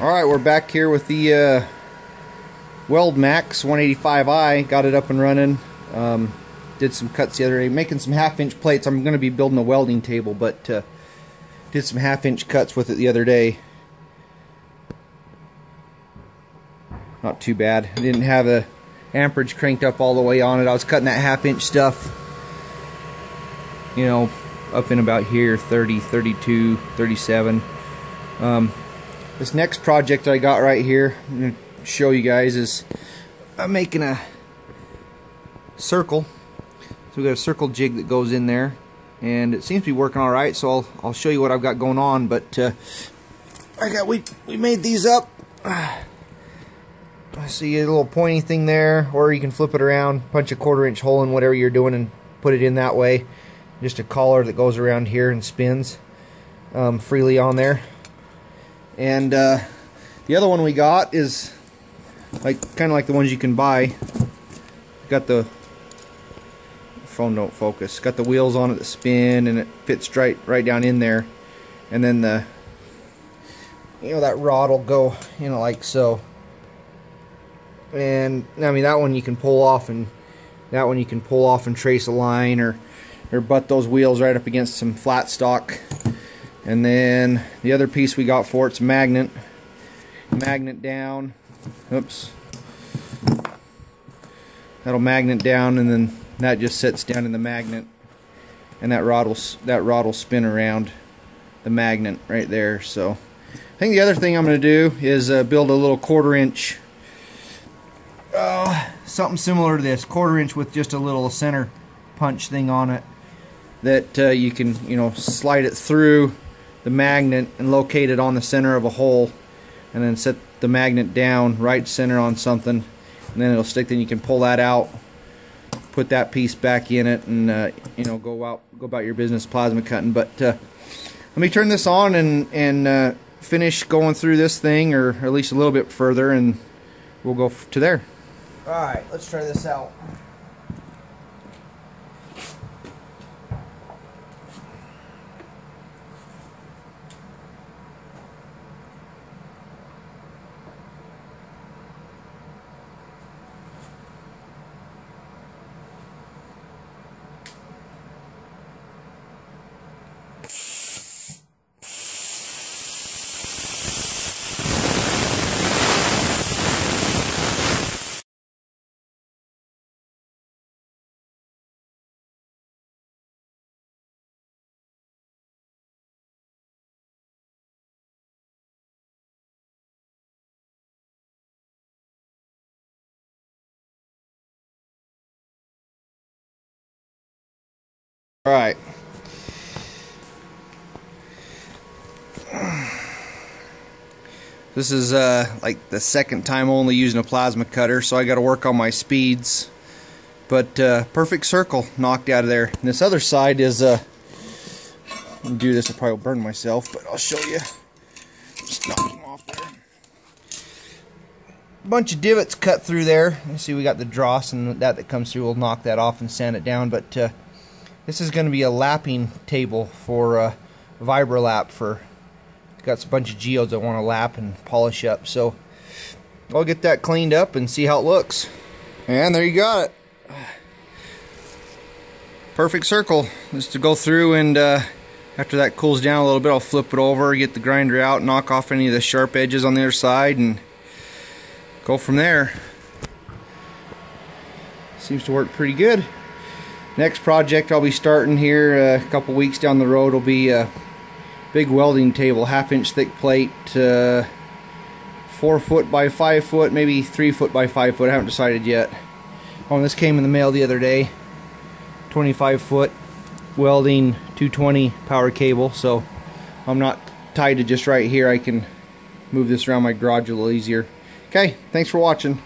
Alright, we're back here with the uh, Weld Max 185i. Got it up and running. Um, did some cuts the other day. Making some half inch plates. I'm going to be building a welding table, but uh, did some half inch cuts with it the other day. Not too bad. I didn't have the amperage cranked up all the way on it. I was cutting that half inch stuff, you know, up in about here, 30, 32, 37. Um, this next project I got right here, I'm going to show you guys, is I'm making a circle. So we got a circle jig that goes in there, and it seems to be working all right. So I'll I'll show you what I've got going on. But uh, I got we we made these up. I see a little pointy thing there, or you can flip it around, punch a quarter inch hole in whatever you're doing, and put it in that way. Just a collar that goes around here and spins um, freely on there. And uh, the other one we got is like kind of like the ones you can buy. Got the phone don't focus. Got the wheels on it that spin and it fits right right down in there. And then the you know that rod will go you know like so. And I mean that one you can pull off and that one you can pull off and trace a line or or butt those wheels right up against some flat stock and then the other piece we got for it's magnet. Magnet down. Oops. That'll magnet down and then that just sits down in the magnet. And that rod will that rod will spin around the magnet right there. So I think the other thing I'm going to do is uh, build a little quarter inch uh, something similar to this quarter inch with just a little center punch thing on it that uh, you can you know slide it through the magnet and locate it on the center of a hole and then set the magnet down right center on something and then it'll stick then you can pull that out put that piece back in it and uh, you know go out go about your business plasma cutting. But uh, let me turn this on and and uh, finish going through this thing or at least a little bit further and we'll go to there. Alright let's try this out All right. This is uh, like the second time only using a plasma cutter, so I got to work on my speeds. But uh, perfect circle knocked out of there. And this other side is, uh, do this, I'll probably burn myself, but I'll show you. Just knocking off there. Bunch of divots cut through there. You see, we got the dross and that that comes through. We'll knock that off and sand it down, but. This is going to be a lapping table for uh, Vibra-Lap for got a bunch of geodes I want to lap and polish up. So I'll get that cleaned up and see how it looks. And there you got it. Perfect circle. Just to go through and uh, after that cools down a little bit, I'll flip it over, get the grinder out, knock off any of the sharp edges on the other side, and go from there. Seems to work pretty good. Next project I'll be starting here uh, a couple weeks down the road will be a big welding table, half inch thick plate, uh, four foot by five foot, maybe three foot by five foot. I haven't decided yet. Oh, this came in the mail the other day. 25 foot welding 220 power cable, so I'm not tied to just right here. I can move this around my garage a little easier. Okay, thanks for watching.